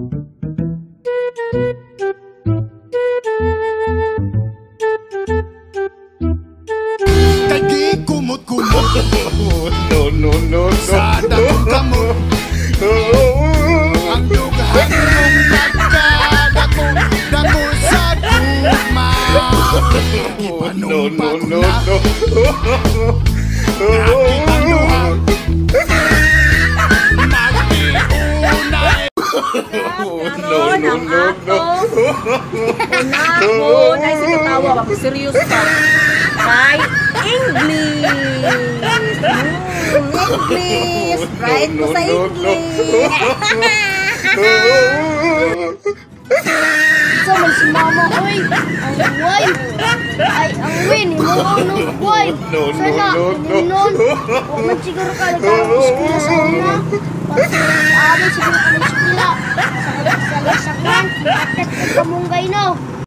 Kagi kumot-kumot no, no, no, Sa dakong kamot Ang dughan mong nagkadako Dako sa tugma no, no, no, no. Nakipanuhang no, no, no, no. Nako, nay sige tawa ako serious ka. Kay English. Mm, English. Right ko sa. English. Sa si mama, oy. Ang buhay. Ay, ang buhay. No, no, Sana, no, no. nun. Huwag man siguro ka nagkakaskila sa una. Pag aaral siguro ka ng skila. Sa sa lasakyan. At at kamunggay no.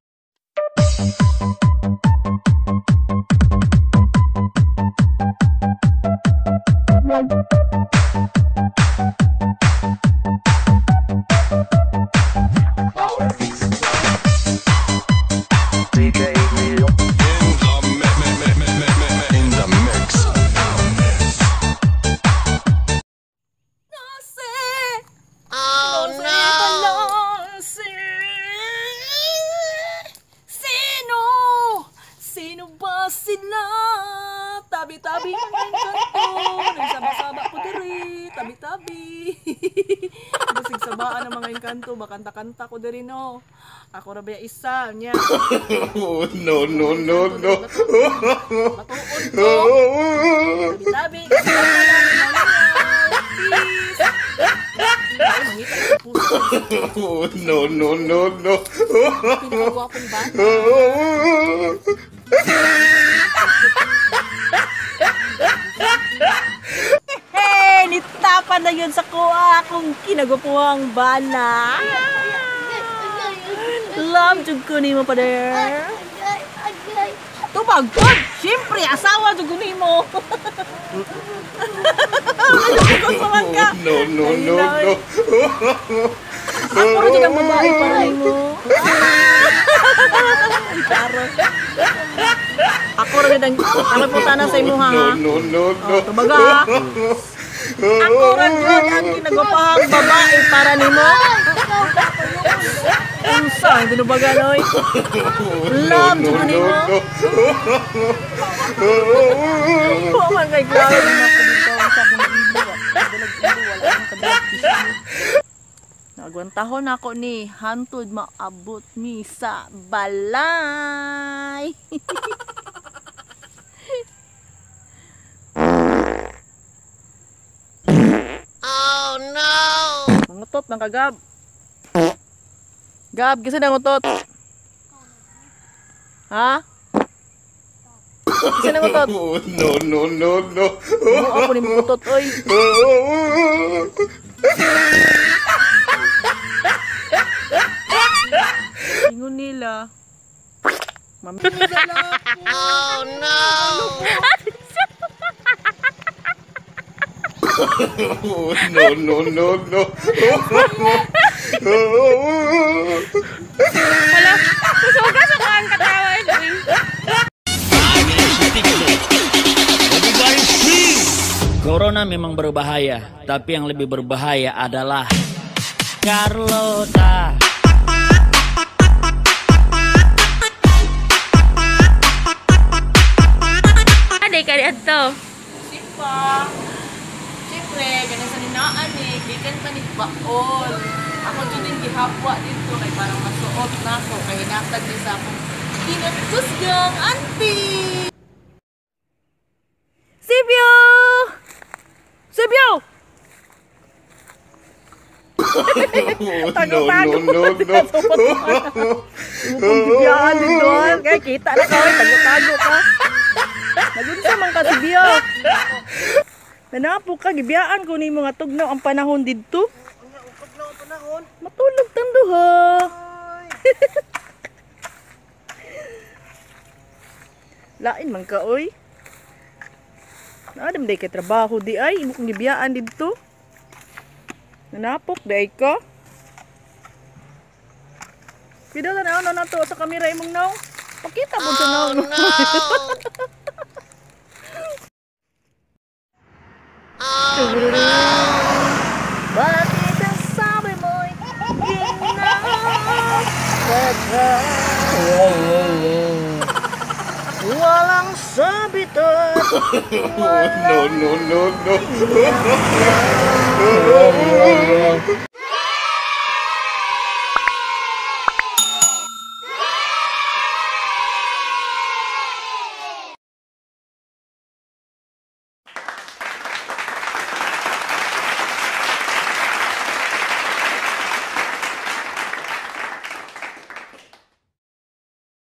Tabi-tabi ang kanto. Nagsaba-saba ko diri. Tabi-tabi. Basig sabaan ang mga engkanto. Bakanta-kanta ko diri no. Ako ra ba isa niya. no, no, no, no. Ko. Tabi-tabi. Puso. no, no, no, no. Bata. na yun sa kuha akong kinagupuhang bana. Love jud ko nimo pa der. Ko. Siyempre, asawa jud ko nimo. Gusto man ka. No, no, no, no. Ako rin ang babae para nimo. Ay, Charo. Ako rin ang putana sa imo ha. No, no, no, Oh, no. tubaga. Ako rin yun ang kinagwapahang babae para nimo. Unsa, hindi na baga noy. Love, no, no, nimo. Oh my God, grabe na ako dito. Ang sa akong ilo. Dalag ilo, wala akong kadalag tissue. Nagwantahon ako ni Hantod maabot mi sa balay. Mangutot ng kagab. Gab, kasi nangutot. Ha? Kasi nangutot. No, no, no, no. Mo ako ni mangutot, oy. No, no, no, no. Corona memang berbahaya, tapi yang lebih berbahaya adalah Carlota. Ada ka dito. Sipa. Gikan pa ni Baol. Ako dyan yung gihapwa dito kay parang masuot na ako. Kaya hinatag din sa akong kinagkusgang auntie. Sibyo! Sibyo! No, no, no, no. Bibiyaan din doon. Kaya kita na ka, oy, tago-tago ka. Nagunsa man ka, Sibyo. Nanapo ka, gibiyaan ko ni mga tugnaw ang panahon dito. Matulog tando ha. Lain man ka, oy. Naadam day kay trabaho di ay, imo kong gibiyaan dito. Nanapok day ka. Video na na na to sa kamera imong no. Pakita mo sa no. Bakit ang sabi mo'y ginagawa? Walang sabitan no, no, no, no.